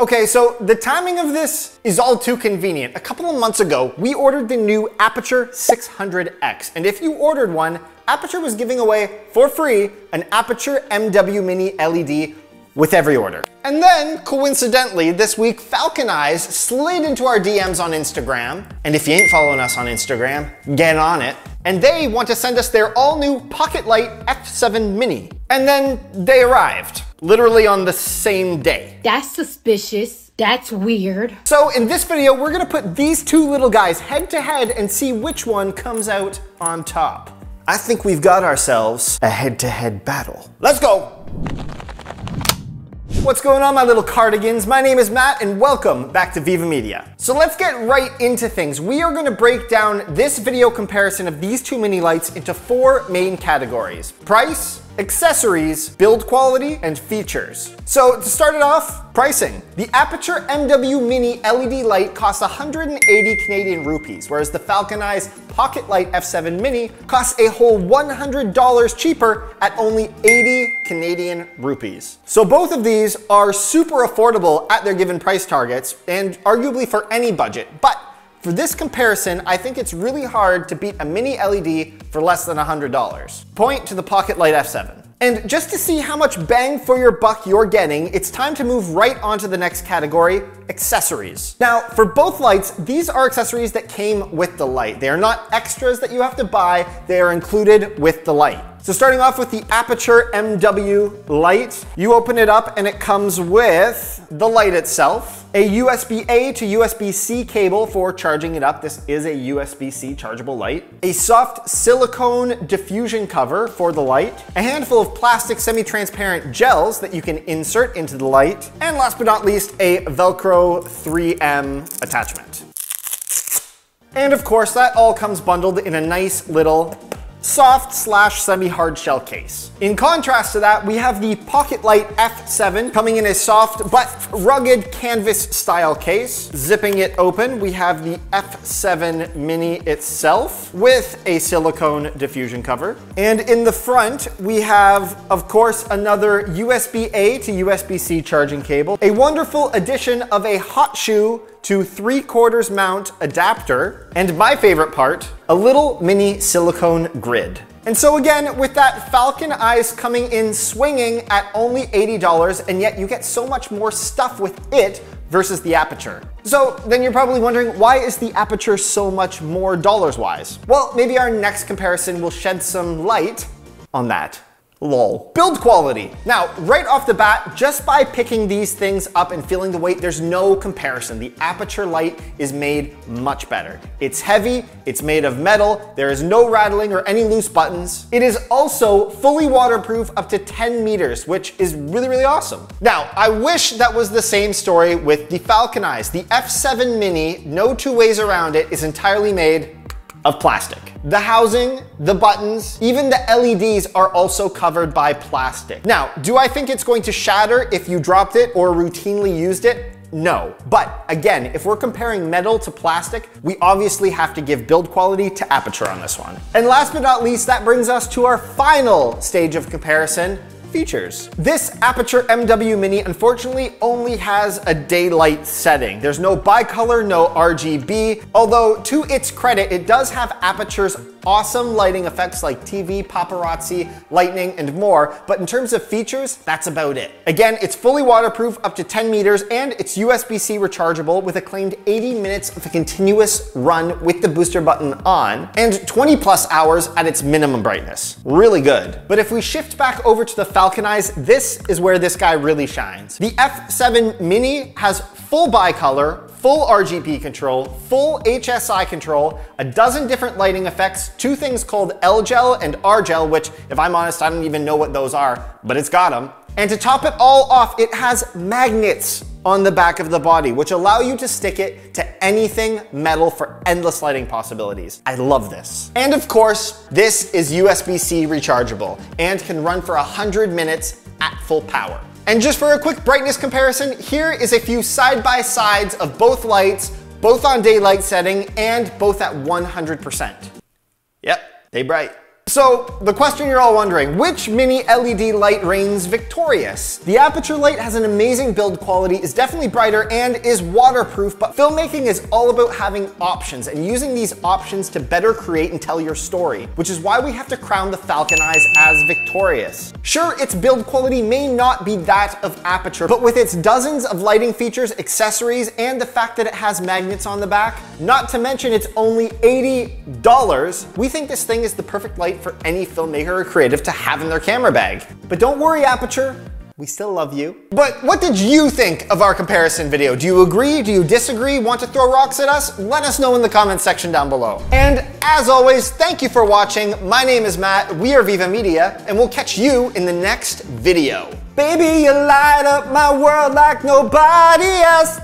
Okay, so the timing of this is all too convenient. A couple of months ago, we ordered the new Aputure 600X, and if you ordered one, Aputure was giving away for free an Aputure MW Mini LED with every order. And then, coincidentally, this week Falcon Eyes slid into our DMs on Instagram. And if you ain't following us on Instagram, get on it. And they want to send us their all new Pocketlite F7 Mini. And then they arrived literally on the same day. That's suspicious. That's weird. So in this video, we're gonna put these two little guys head to head and see which one comes out on top. I think we've got ourselves a head-to-head battle. Let's go! What's going on, my little cardigans? My name is Matt, and welcome back to Viva Media. So let's get right into things. We are gonna break down this video comparison of these two mini lights into four main categories. Price, accessories, build quality, and features. So to start it off, pricing. The Aputure MW Mini LED light costs 180 Canadian rupees, whereas the Falcon Eyes Pocketlite F7 Mini costs a whole $100 cheaper at only 80 Canadian rupees. So both of these are super affordable at their given price targets and arguably for any budget, but for this comparison, I think it's really hard to beat a mini LED for less than $100. Point to the Pocketlite F7. And just to see how much bang for your buck you're getting, it's time to move right on to the next category, accessories. Now, for both lights, these are accessories that came with the light. They are not extras that you have to buy, they are included with the light. So starting off with the Aputure MW light, you open it up and it comes with the light itself, a USB-A to USB-C cable for charging it up. This is a USB-C chargeable light, a soft silicone diffusion cover for the light, a handful of plastic semi-transparent gels that you can insert into the light, and last but not least, a Velcro 3M attachment. And of course, that all comes bundled in a nice little soft slash semi-hard shell case. In contrast to that, we have the Pocketlite F7 coming in a soft but rugged canvas style case. Zipping it open, we have the F7 Mini itself with a silicone diffusion cover. And in the front, we have, of course, another USB-A to USB-C charging cable, a wonderful addition of a hot shoe to 3 quarters mount adapter, and my favorite part, a little mini silicone grid. And so again, with that Falcon Eyes coming in swinging at only $80, and yet you get so much more stuff with it versus the Aputure. So then you're probably wondering, why is the Aputure so much more dollars wise? Well, maybe our next comparison will shed some light on that. Lol. Build quality. Now, right off the bat, just by picking these things up and feeling the weight, there's no comparison. The Aputure light is made much better. It's heavy, it's made of metal, there is no rattling or any loose buttons. It is also fully waterproof up to 10 meters, which is really, really awesome. Now, I wish that was the same story with the Falcon Eyes. The F7 Mini, no two ways around it, is entirely made of plastic. The housing, the buttons, even the LEDs are also covered by plastic. Now, do I think it's going to shatter if you dropped it or routinely used it? No. But again, if we're comparing metal to plastic, we obviously have to give build quality to Aputure on this one. And last but not least, that brings us to our final stage of comparison, features. This Aputure MW Mini unfortunately only has a daylight setting. There's no bicolor, no RGB, although to its credit, it does have Aputure's awesome lighting effects like TV, paparazzi, lightning, and more, but in terms of features, that's about it. Again, it's fully waterproof up to 10 meters and it's USB-C rechargeable with a claimed 80 minutes of a continuous run with the booster button on and 20 plus hours at its minimum brightness. Really good. But if we shift back over to the This is where this guy really shines. The F7 Mini has full bicolor, full RGB control, full HSI control, a dozen different lighting effects, two things called L-Gel and R-Gel, which if I'm honest, I don't even know what those are, but it's got them. And to top it all off, it has magnets on the back of the body, which allow you to stick it to anything metal for endless lighting possibilities. I love this. And of course, this is USB-C rechargeable and can run for 100 minutes at full power. And just for a quick brightness comparison, here is a few side-by-sides of both lights, both on daylight setting and both at 100%. Yep, they bright. So, the question you're all wondering, which mini LED light reigns victorious? The Aputure light has an amazing build quality, is definitely brighter, and is waterproof, but filmmaking is all about having options and using these options to better create and tell your story, which is why we have to crown the Falcon Eyes as victorious. Sure, its build quality may not be that of Aputure, but with its dozens of lighting features, accessories, and the fact that it has magnets on the back, not to mention it's only $80, we think this thing is the perfect light for any filmmaker or creative to have in their camera bag. But don't worry, Aputure, we still love you. But what did you think of our comparison video? Do you agree? Do you disagree? Want to throw rocks at us? Let us know in the comments section down below. And as always, thank you for watching. My name is Matt, we are Viva Media, and we'll catch you in the next video. Baby, you light up my world like nobody else.